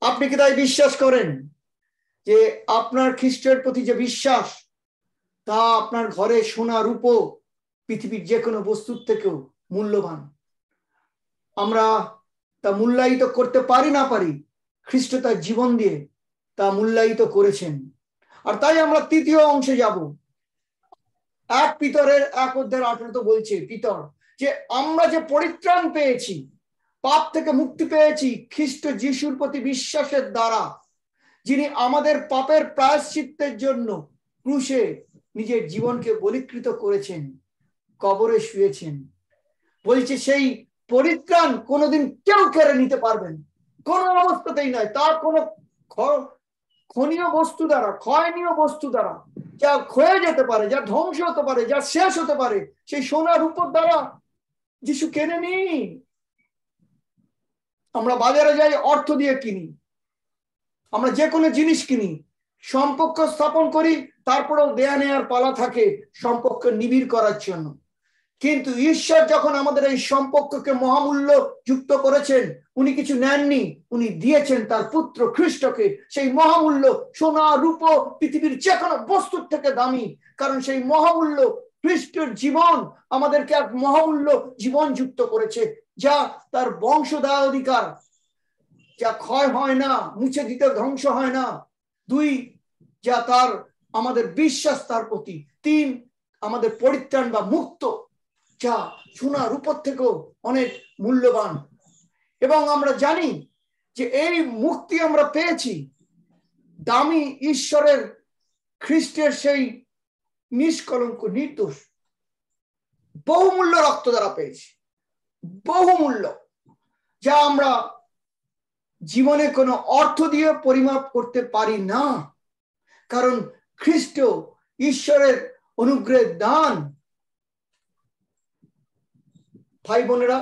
আপনি কি তাই বিশ্বাস করেন যে আপনার খ্রিস্টের প্রতি যে বিশ্বাস, তা আপনার ঘরে সোনা, রূপ, পৃথিবীর যে কোনো বস্তুর থেকেও মূল্যবান? আমরা তা মূল্যায়িত করতে পারি না পারি, খ্রিস্ট তার জীবন দিয়ে তা মূল্যায়িত করেছেন। আর তাই আমরা তৃতীয় অংশে যাব। এক পিতরের এক অধ্যায়ের আঠারো তো বলছে পিতর, যে আমরা যে পরিত্রাণ পেয়েছি, পাপ থেকে মুক্তি পেয়েছি খ্রিস্ট যিশুর প্রতি বিশ্বাসের দ্বারা, যিনি আমাদের পাপের প্রায়শ্চিত্তের জন্য ক্রুশে নিজের জীবনকে বলিকৃত করেছেন, কবরে শুয়েছেন। বলছে সেই পরিত্রাণ কোনোদিন কেউ কেড়ে নিতে পারবেন, কোন অবস্থাতেই নয়, তার কোনো খনীয় বস্তু দ্বারা, ক্ষয়নীয় বস্তু দ্বারা, যা ক্ষয়ে যেতে পারে, যা ধ্বংস হতে পারে, যা শেষ হতে পারে, সেই সোনার উপর দ্বারা যিশু কেনে নি আমরা বাজারে যাই, অর্থ দিয়ে কিনি। আমরা যে কোনো জিনিস কিনি, সম্পর্ক স্থাপন করি, তারপরেও দেয়া নেয়ার পালা থাকে সম্পর্ক নিবিড় করার জন্য। কিন্তু ঈশ্বর যখন আমাদের এই সম্পর্ককে মহামূল্য যুক্ত করেছেন, উনি কিছু নেননি, উনি দিয়েছেন তার পুত্র খ্রিস্টকে সেই মহামূল্য সোনা, রূপ, পৃথিবীর যে কোনো বস্তুর থেকে দামি। কারণ সেই মহামূল্য খ্রিস্টের জীবন আমাদেরকে এক মহামূল্য জীবন যুক্ত করেছে, যা তার বংশ দেওয়া অধিকার যা ক্ষয় হয় না, মুছে দিতে ধ্বংস হয় না। দুই, যা তার, আমাদের বিশ্বাস তার প্রতি। তিন, আমাদের পরিত্রাণ বা মুক্ত। যা সোনার উপর থেকেও অনেক মূল্যবান। এবং আমরা জানি যে এই মুক্তি আমরা পেয়েছি। দামি ঈশ্বরের খ্রিস্টের সেই নিষ্কলঙ্ক নির্দোষ। বহুমূল্য রক্ত দ্বারা পেয়েছি। বহুমূল্য। যা আমরা জীবনে কোনো অর্থ দিয়ে পরিমাপ করতে পারি না। কারণ খ্রিস্ট ঈশ্বরের অনুগ্রহের দান ভাই বোনেরা,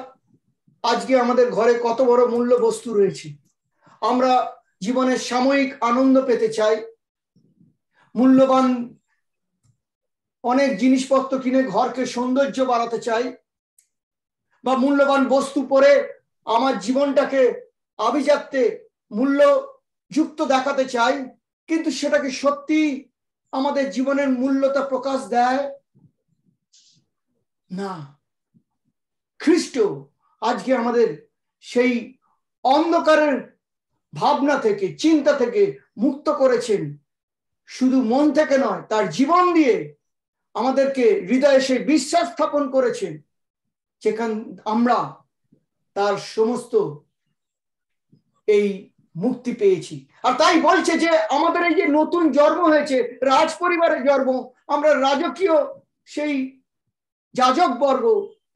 আজকে আমাদের ঘরে কত বড় মূল্য বস্তু রয়েছে। আমরা জীবনের সাময়িক আনন্দ পেতে চাই। মূল্যবান অনেক জিনিসপত্র কিনে ঘরকে সৌন্দর্য বাড়াতে চাই বা মূল্যবান বস্তু পরে আমার জীবনটাকে আভিজাত্যে মূল্য যুক্ত দেখাতে চাই, কিন্তু সেটাকে সত্যি আমাদের জীবনের মূল্যতা প্রকাশ দেয়? না। খ্রিস্ট আজকে আমাদের সেই অন্ধকারের ভাবনা থেকে, চিন্তা থেকে মুক্ত করেছেন। শুধু মন থেকে নয়, তার জীবন দিয়ে আমাদেরকে হৃদয়ে সেই বিশ্বাস স্থাপন করেছেন, যেখান আমরা তার সমস্ত এই মুক্তি পেয়েছি। আর তাই বলছে যে, আমাদের এই যে নতুন জন্ম হয়েছে রাজ পরিবারের জন্ম, আমরা রাজকীয় সেই যাজক বর্গ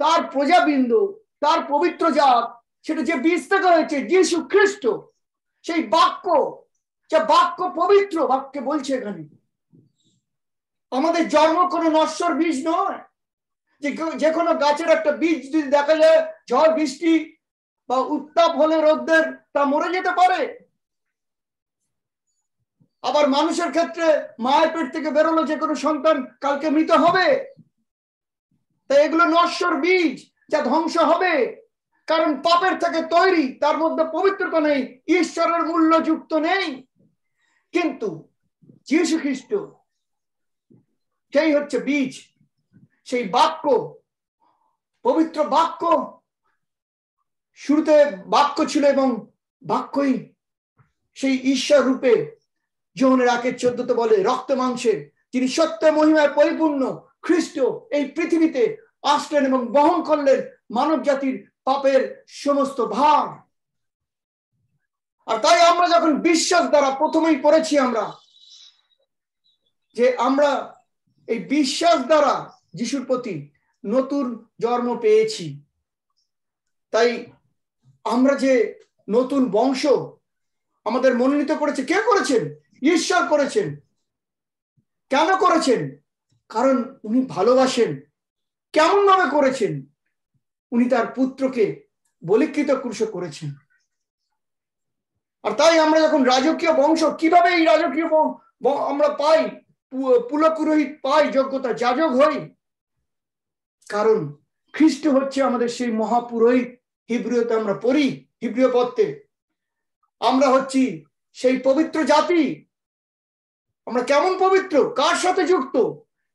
তার প্রজাবৃন্দ, তার পবিত্র জাত, সেটা যে বীজ থেকে হয়েছে, যিশু খ্রিস্ট। সেই বাক্য, যা বাক্য পবিত্র বাক্যে বলছে এখানে। আমাদের জন্ম কোনো নশ্বর বীজ নয়। যে যে কোনো গাছের একটা বীজ যদি দেখা যায়, ঝড়, বৃষ্টি বা উত্তাপ হলে রোদ্দের তা মরে যেতে পারে। আবার মানুষের ক্ষেত্রে মায়ের পেট থেকে বেরোলো যে কোনো সন্তান কালকে মৃত হবে। তাই এগুলো নশ্বর বীজ যা ধ্বংস হবে। কারণ পাপের থেকে তৈরি, তার মধ্যে পবিত্রতা নেই, ঈশ্বরের মূল্য যুক্ত নেই। কিন্তু যীশু খ্রিস্ট, সেই হচ্ছে বীজ, সেই বাক্য, পবিত্র বাক্য। শুরুতে বাক্য ছিল এবং বাক্যই সেই ঈশ্বর রূপে যৌনের একের চোদ্দতে বলে, রক্ত মাংসের, যিনি সত্য মহিমায় পরিপূর্ণ খ্রিস্ট এই পৃথিবীতে আসলেন এবং বহন করলেন মানব জাতির পাপের সমস্ত ভার আর তাই আমরা যখন বিশ্বাস দ্বারা প্রথমেই পড়েছি আমরা, যে আমরা এই বিশ্বাস দ্বারা যিশুর প্রতি নতুন জন্ম পেয়েছি। তাই আমরা যে নতুন বংশ, আমাদের মনোনীত করেছে, কে করেছেন? ঈশ্বর করেছেন। কেন করেছেন? কারণ উনি ভালোবাসেন। কেমন ভাবে করেছেন? উনি তার পুত্রকে বলিকৃত ক্রুশ করেছেন। আর তাই আমরা যখন রাজকীয় বংশ, কীভাবে এই রাজকীয় আমরা পাই পুলপুরোহিত পাই, যোগ্যতা যাজক হই? কারণ খ্রিস্ট হচ্ছে আমাদের সেই মহাপুরোহিত হিব্রিয়তে আমরা পড়ি, হিব্রিয় পত্রে আমরা হচ্ছি সেই পবিত্র জাতি। আমরা কেমন পবিত্র? কার সাথে যুক্ত?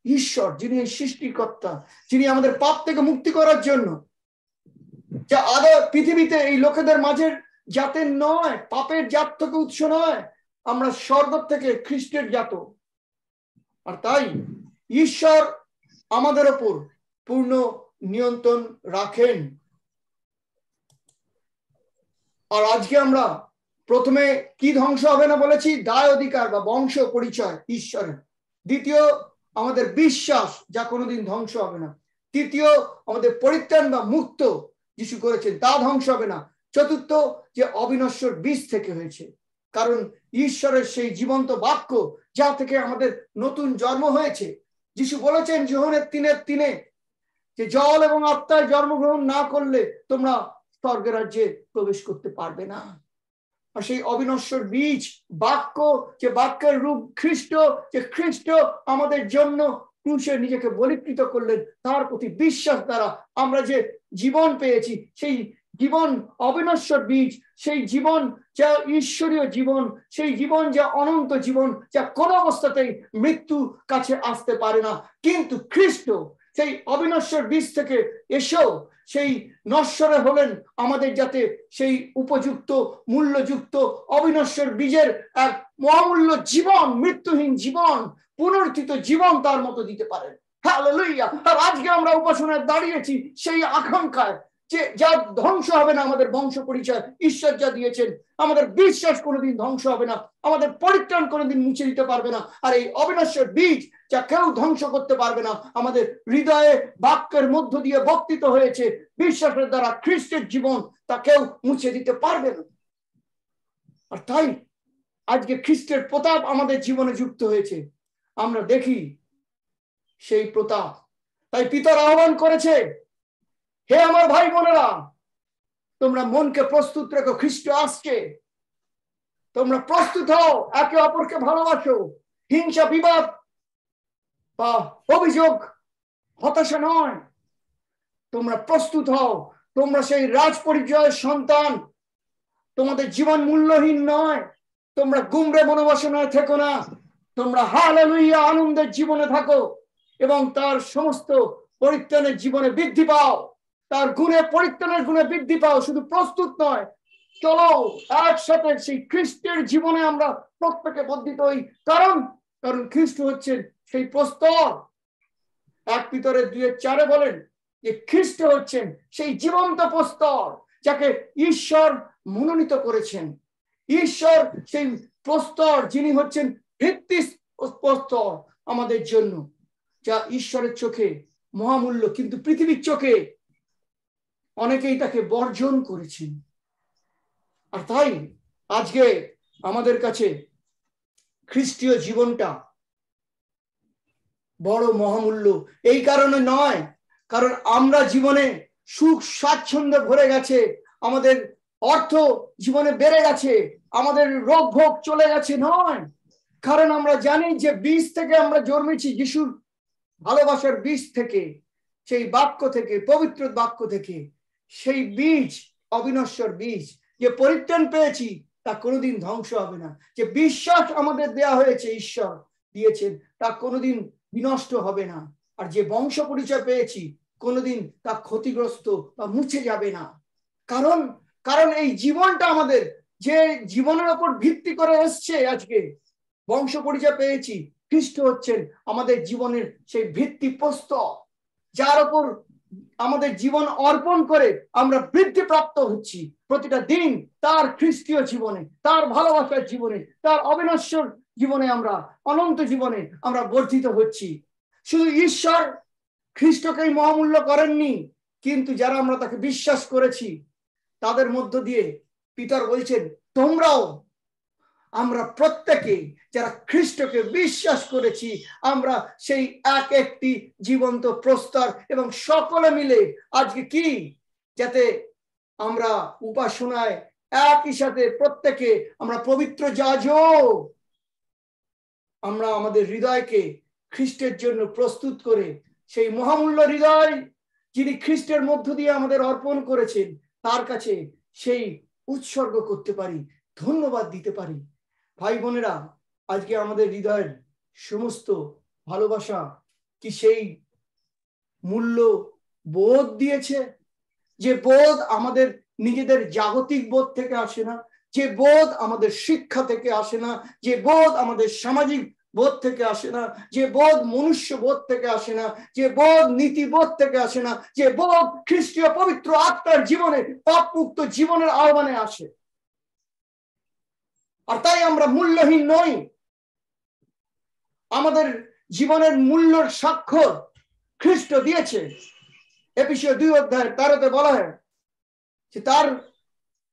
ঈশ্বর, যিনি এই সৃষ্টিকর্তা, যিনি আমাদের পাপ থেকে মুক্তি করার জন্য, যা আদর পৃথিবীতে এই লোকেদের মাঝের জাতের নয়, পাপের জাত থেকে উৎস নয়, আমরা স্বর্গ থেকে খ্রিস্টের জাত। আর তাই ঈশ্বর আমাদের ওপর পূর্ণ নিয়ন্ত্রণ রাখেন। আর আজকে আমরা প্রথমে কি ধ্বংস হবে না বলেছি? দায় অধিকার বা বংশ পরিচয়, ঈশ্বরের। দ্বিতীয় আমাদের বিশ্বাস যা কোনোদিন ধ্বংস হবে না। তৃতীয়, আমাদের পরিত্রাণ বা মুক্ত যিশু করেছেন, তা ধ্বংস হবে না। চতুর্থ, যে অবিনশ্বর বীজ থেকে হয়েছে। কারণ ঈশ্বরের সেই জীবন্ত বাক্য যা থেকে আমাদের নতুন জন্ম হয়েছে। যিশু বলেছেন যোহনের তিনের তিনে যে, জল এবং আত্মায় জন্মগ্রহণ না করলে তোমরা স্বর্গের রাজ্যে প্রবেশ করতে পারবে না। সেই অবিনশ্বর বীজ, বাক্য, যে বাক্যের রূপ খ্রিস্ট, যে খ্রিস্ট আমাদের জন্য ক্রুশে নিজেকে বলিকৃত করলেন, তার প্রতি বিশ্বাস দ্বারা আমরা যে জীবন পেয়েছি, সেই জীবন অবিনশ্বর বীজ, সেই জীবন যা ঈশ্বরীয় জীবন, সেই জীবন যা অনন্ত জীবন, যা কোন অবস্থাতেই মৃত্যু কাছে আসতে পারে না। কিন্তু খ্রিস্ট সেই অবিনশ্বর বীজ থেকে এসেও সেই নশ্বরে হলেন আমাদের যাতে সেই উপযুক্ত, মূল্যযুক্ত, অবিনশ্বর বীজের এক মহামূল্য জীবন, মৃত্যুহীন জীবন, পুনর্থিত জীবন তার মতো দিতে পারেন। হ্যাঁ লইয়া আর আজকে আমরা উপাসনায় দাঁড়িয়েছি সেই আকাঙ্ক্ষায়। যে যা ধ্বংস হবে না আমাদের বংশ পরিচয়, ঈশ্বর যা দিয়েছেন, আমাদের বিশ্বাস কোনোদিন ধ্বংস হবে না, আমাদের পরিত্রাণ কোনোদিন মুছে দিতে পারবে না, আর এই অবিনশ্বর বীজ যা কেউ ধ্বংস করতে পারবে না, আমাদের হৃদয়ে বাক্যের মধ্য দিয়ে বক্তিত হয়েছে, বিশ্বাসের দ্বারা খ্রিস্টের জীবন তা কেউ মুছে দিতে পারবে না। আর তাই আজকে খ্রিস্টের প্রতাপ আমাদের জীবনে যুক্ত হয়েছে, আমরা দেখি সেই প্রতাপ। তাই পিতার আহ্বান করেছে হে আমার ভাই বোনেরা, তোমরা মনকে প্রস্তুত রেখো, খ্রিস্ট আসছে। তোমরা প্রস্তুত হও, একে অপরকে ভালোবাসো। হিংসা, বিবাদ বা অভিযোগ, হতাশা নয়। তোমরা প্রস্তুত হও, তোমরা সেই রাজ পরিচয়ের সন্তান। তোমাদের জীবন মূল্যহীন নয়, তোমরা গুমরে মনোবাসনায় থেকো না। তোমরা হালেলুইয়া আনন্দের জীবনে থাকো এবং তার সমস্ত পরিত্রাণের জীবনে বৃদ্ধি পাও। তার গুণে পরিত্রাণের গুণে বৃদ্ধি পাও, শুধু প্রস্তুত নয়। চলো একসাথে সেই খ্রিস্টের জীবনে আমরা প্রত্যেকে বর্ধিত হই। কারণ কারণ খ্রিস্ট হচ্ছেন সেই প্রস্তর। এক পিতরে দুই চারে বলেন যে খ্রিস্ট হচ্ছেন সেই জীবন্ত প্রস্তর, যাকে ঈশ্বর মনোনীত করেছেন। ঈশ্বর সেই প্রস্তর, যিনি হচ্ছেন ভিত্তি প্রস্তর আমাদের জন্য, যা ঈশ্বরের চোখে মহামূল্য, কিন্তু পৃথিবীর চোখে অনেকেই তাকে বর্জন করেছেন। আর তাই আজকে আমাদের কাছে খ্রিস্টীয় জীবনটা বড় মহামূল্য। এই কারণে নয়, কারণ আমরা জীবনে সুখ, স্বাচ্ছন্দ্য ভরে গেছে, আমাদের অর্থ জীবনে বেড়ে গেছে, আমাদের রোগ ভোগ চলে গেছে নয়। কারণ আমরা জানি যে বীজ থেকে আমরা জন্মেছি, যিশুর ভালোবাসার বীজ থেকে, সেই বাক্য থেকে, পবিত্র বাক্য থেকে। সেই বীজ, অবিনশ্বর বীজ, যে পরিত্রাণ পেয়েছি, তা কোনোদিন ধ্বংস হবে না। যে বিশ্বাস আমাদের দেয়া হয়েছে, ঈশ্বর দিয়েছেন, তা কোনোদিন বিনষ্ট হবে না। আর যে বংশ পরিচয় পেয়েছি, কোনোদিন তা ক্ষতিগ্রস্ত বা মুছে যাবে না। কারণ কারণ এই জীবনটা আমাদের, যে জীবনের ওপর ভিত্তি করে এসছে আজকে, বংশ পরিচয় পেয়েছি, খ্রিস্ট হচ্ছেন আমাদের জীবনের সেই ভিত্তি প্রস্তর যার ওপর আমাদের জীবন অর্পণ করে আমরা বৃদ্ধি প্রাপ্ত হচ্ছি। প্রতিটা দিন তার খ্রিস্টীয় জীবনে, তার ভালোবাসার জীবনে, তার অবিনশ্বর জীবনে আমরা, অনন্ত জীবনে আমরা বর্ধিত হচ্ছি। শুধু ঈশ্বর খ্রিস্টকেই মহামূল্য করেননি, কিন্তু যারা আমরা তাকে বিশ্বাস করেছি, তাদের মধ্য দিয়ে পিতার বলছেন, তোমরাও আমরা প্রত্যেকে যারা খ্রিস্টকে বিশ্বাস করেছি, আমরা সেই এক একটি জীবন্ত প্রস্তর এবং সকলে মিলে আজকে কি? যাতে আমরা উপাসনায় একই সাথে প্রত্যেকে আমরা পবিত্র যাজ আমরা আমাদের হৃদয়কে খ্রিস্টের জন্য প্রস্তুত করে সেই মহামূল্য হৃদয় যিনি খ্রিস্টের মধ্য দিয়ে আমাদের অর্পণ করেছেন, তার কাছে সেই উৎসর্গ করতে পারি, ধন্যবাদ দিতে পারি। ভাই বোনেরা, আজকে আমাদের হৃদয়ের সমস্ত ভালোবাসা কি সেই মূল্য বোধ দিয়েছে? যে বোধ আমাদের নিজেদের জাগতিক বোধ থেকে আসে না, যে বোধ আমাদের শিক্ষা থেকে আসে না, যে বোধ আমাদের সামাজিক বোধ থেকে আসে না, যে বোধ মনুষ্য বোধ থেকে আসে না, যে বোধ নীতিবোধ থেকে আসে না, যে বোধ খ্রিস্টীয় পবিত্র আত্মার জীবনে পাপ মুক্ত জীবনের আহ্বানে আসে। আর তাই আমরা মূল্যহীন নই। আমাদের জীবনের মূল্যর স্বাক্ষর খ্রিস্ট দিয়েছে। এ বিষয়ে দুই অধ্যায় তারতে বলা হয় যে, তার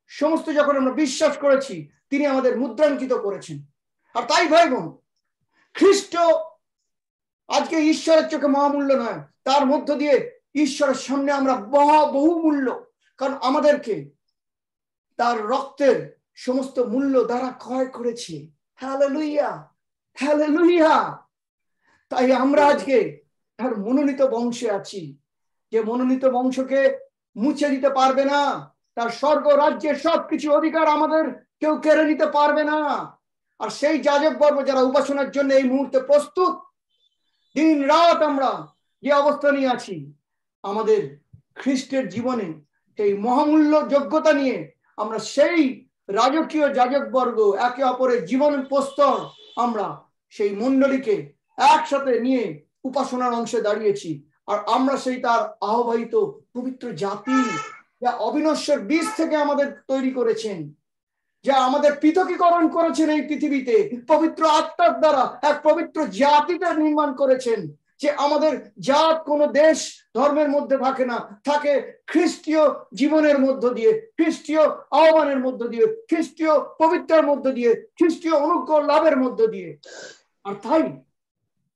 সমস্ত যখন আমরা বিশ্বাস করেছি, তিনি আমাদের মুদ্রাঙ্কিত করেছেন। আর তাই ভাই বোন, খ্রিস্ট আজকে ঈশ্বরের চোখে মহামূল্য নয়। তার মধ্য দিয়ে ঈশ্বরের সামনে আমরা বহু মূল্য কারণ আমাদেরকে তার রক্তের সমস্ত মূল্য দ্বারা ক্ষয় করেছে। হ্যালেলুইয়া হ্যালেলুইয়া তাই আমরা আজকে তার মনোনীত বংশে আছি। যে মনোনীত বংশকে মুছে দিতে পারবে না, তার স্বর্গ রাজ্যের সবকিছু অধিকার আমাদের কেউ কেড়ে নিতে পারবে না। আর সেই যাজক বর্ব যারা উপাসনার জন্য এই মুহূর্তে প্রস্তুত, দিন রাত আমরা যে অবস্থা নিয়ে আছি, আমাদের খ্রিস্টের জীবনে সেই মহামূল্য যোগ্যতা নিয়ে আমরা সেই রাজকীয় যাজক বর্গ একে অপরের জীবন প্রস্তর। আমরা সেই মন্ডলীকে একসাথে নিয়ে উপাসনার অংশে দাঁড়িয়েছি। আর আমরা সেই তার আহ্বায়িত পবিত্র জাতি যা অবিনশ্বর বীজ থেকে আমাদের তৈরি করেছেন, যা আমাদের পৃথকীকরণ করেছেন এই পৃথিবীতে, পবিত্র আত্মার দ্বারা এক পবিত্র জাতিটা নির্মাণ করেছেন। যে আমাদের জাত কোন দেশ ধর্মের মধ্যে থাকে না, থাকে খ্রিস্টীয় জীবনের মধ্য দিয়ে, খ্রিস্টীয় আহ্বানের মধ্য দিয়ে, খ্রিস্টীয় পবিত্রের মধ্য দিয়ে, খ্রিস্টীয় অনুগ্রহ লাভের মধ্য দিয়ে। আর তাই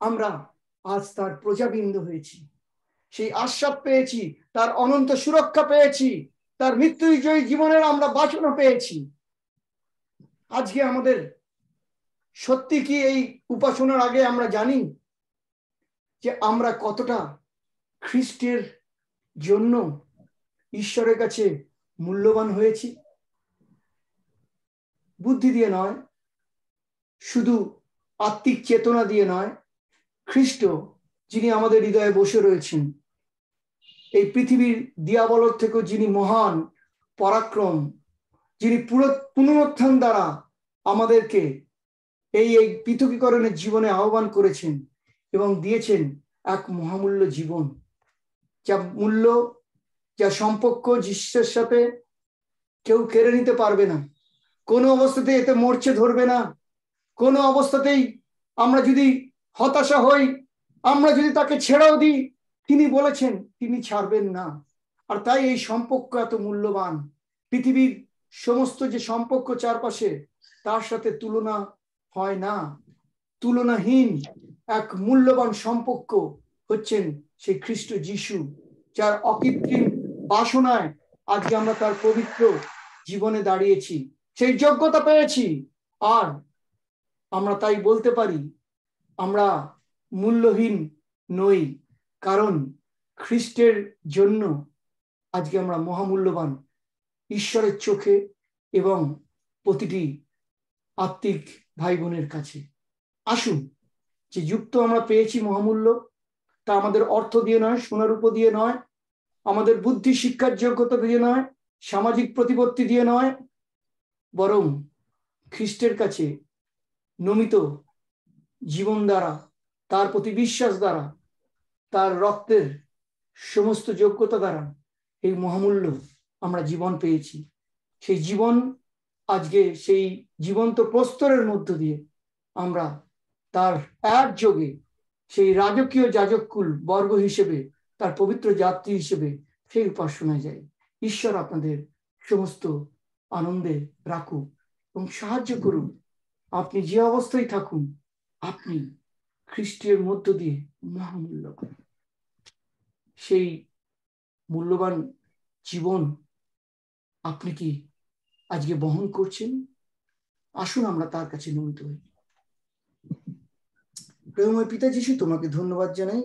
আমরা আজ তার প্রজাবিন্দু হয়েছি। সেই আশ্বাদ পেয়েছি, তার অনন্ত সুরক্ষা পেয়েছি, তার মৃত্যুজয়ী জীবনের আমরা বাসনা পেয়েছি। আজকে আমাদের সত্যি কি এই উপাসনার আগে আমরা জানি? যে আমরা কতটা খ্রিস্টের জন্য ঈশ্বরের কাছে মূল্যবান হয়েছি। বুদ্ধি দিয়ে নয়, শুধু আত্মিক চেতনা দিয়ে নয়, খ্রিস্ট যিনি আমাদের হৃদয়ে বসে রয়েছেন, এই পৃথিবীর দিয়াবলর থেকেও যিনি মহান, পরাক্রম, যিনি পুনরুত্থান দ্বারা আমাদেরকে এই এই পৃথকীকরণের জীবনে আহ্বান করেছেন এবং দিয়েছেন এক মহামূল্য জীবন, যা মূল্য, যা সম্পর্ক যিশুর সাথে কেউ কেড়ে নিতে পারবে না। কোনো অবস্থাতে এতে মরছে ধরবে না। কোনো অবস্থাতেই আমরা যদি হতাশা হই, আমরা যদি তাকে ছেড়েও দিই, তিনি বলেছেন, তিনি ছাড়বেন না। আর তাই এই সম্পর্ক এত মূল্যবান। পৃথিবীর সমস্ত যে সম্পর্ক চারপাশে, তার সাথে তুলনা হয় না। তুলনাহীন এক মূল্যবান সম্পর্ক হচ্ছেন সেই খ্রিস্ট যিশু, যার অকৃত্রিম বাসনায় আজকে আমরা তার পবিত্র জীবনে দাঁড়িয়েছি। সেই যোগ্যতা পেয়েছি। আর আমরা তাই বলতে পারি, আমরা মূল্যহীন নই, কারণ খ্রিস্টের জন্য আজকে আমরা মহামূল্যবান ঈশ্বরের চোখে এবং প্রতিটি আত্মিক ভাই বোনের কাছে। আসুন, যে যুক্ত আমরা পেয়েছি মহামূল্য, তা আমাদের অর্থ দিয়ে নয়, সোনারূপ দিয়ে নয়, আমাদের বুদ্ধি, শিক্ষার যোগ্যতা দিয়ে নয়, সামাজিক প্রতিপত্তি দিয়ে নয়, বরং খ্রিস্টের কাছে নমিত জীবন দ্বারা, তার প্রতি বিশ্বাস দ্বারা, তার রক্তের সমস্ত যোগ্যতা দ্বারা এই মহামূল্য আমরা জীবন পেয়েছি। সেই জীবন, আজকে সেই জীবন্ত প্রস্তরের মধ্য দিয়ে আমরা তার এক যোগে সেই রাজকীয় যাজকুল বর্গ হিসেবে, তার পবিত্র যাত্রী হিসেবে সেই উপাসনায় যায়। ঈশ্বর আপনাদের সমস্ত আনন্দে রাখুক এবং সাহায্য করুন আপনি যে অবস্থায় থাকুন, আপনি খ্রিস্টের মধ্য দিয়ে মহামূল্যবান সেই মূল্যবান জীবন আপনি কি আজকে বহন করছেন? আসুন আমরা তার কাছে নমিত হই। প্রেমময় পিতা যিশু তোমাকে ধন্যবাদ জানাই।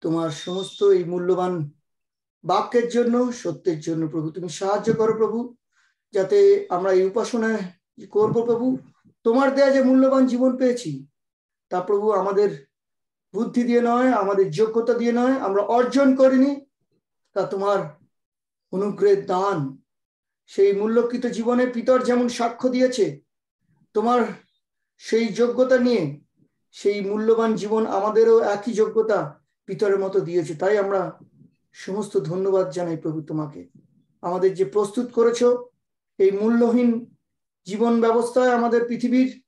তোমার সমস্ত এই মূল্যবান বাক্যের জন্য, সত্যের জন্য প্রভু, তুমি সাহায্য করো প্রভু, যাতে আমরা এই উপাসনায় করব প্রভু। তোমার দেয়া যে মূল্যবান জীবন পেয়েছি, তা প্রভু আমাদের বুদ্ধি দিয়ে নয়, আমাদের যোগ্যতা দিয়ে নয়, আমরা অর্জন করিনি, তা তোমার অনুগ্রহের দান। সেই মূল্যকৃত জীবনে পিতর যেমন সাক্ষ্য দিয়েছে, তোমার সেই যোগ্যতা নিয়ে সেই মূল্যবান জীবন আমাদেরও একই যোগ্যতা পিতরের মতো দিয়েছে। তাই আমরা সমস্ত ধন্যবাদ জানাই প্রভু তোমাকে। আমাদের যে প্রস্তুত করেছ, এই মূল্যহীন জীবন ব্যবস্থায় আমাদের পৃথিবীর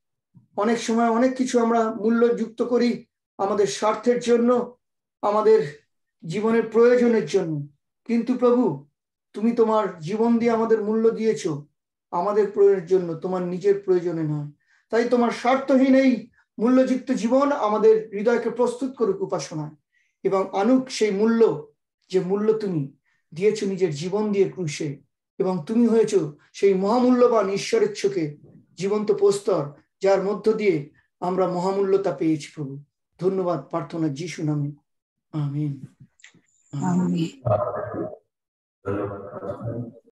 অনেক সময় অনেক কিছু আমরা মূল্য যুক্ত করি আমাদের স্বার্থের জন্য, আমাদের জীবনের প্রয়োজনের জন্য। কিন্তু প্রভু, তুমি তোমার জীবন দিয়ে আমাদের মূল্য দিয়েছ। আমাদের প্রয়োজনের জন্য, তোমার নিজের প্রয়োজনে নয়। তাই তোমার স্বার্থহীন এই মূল্যযুক্ত জীবন আমাদের হৃদয়কে প্রস্তুত করুক উপাসনায়। এবং আনুক সেই মূল্য যে মূল্য তুমি দিয়েছ নিজের জীবন দিয়ে ক্রুশে এবং তুমি হয়েছ সেই মহামূল্যবান ঈশ্বরের চোখে জীবন্ত পোস্তর যার মধ্য দিয়ে আমরা মহামূল্যতা পেয়েছি প্রভু। ধন্যবাদ প্রার্থনা যিশু নামে। আমিন। আমিন।